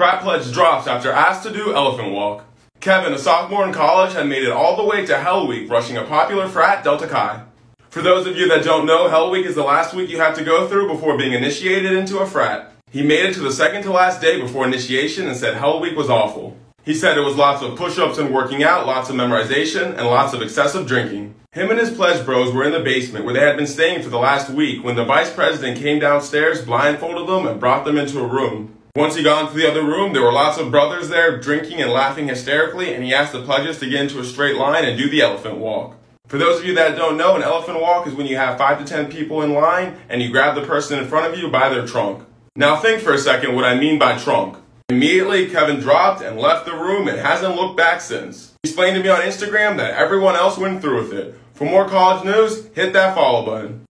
Frat pledge drops after asked to do elephant walk. Kevin, a sophomore in college, had made it all the way to Hell Week, rushing a popular frat, Delta Chi. For those of you that don't know, Hell Week is the last week you have to go through before being initiated into a frat. He made it to the second to last day before initiation and said Hell Week was awful. He said it was lots of push-ups and working out, lots of memorization, and lots of excessive drinking. Him and his pledge bros were in the basement where they had been staying for the last week when the vice president came downstairs, blindfolded them, and brought them into a room. Once he got into the other room, there were lots of brothers there drinking and laughing hysterically, and he asked the pledges to get into a straight line and do the elephant walk. For those of you that don't know, an elephant walk is when you have five to ten people in line and you grab the person in front of you by their trunk. Now think for a second what I mean by trunk. Immediately, Kevin dropped and left the room and hasn't looked back since. He explained to me on Instagram that everyone else went through with it. For more college news, hit that follow button.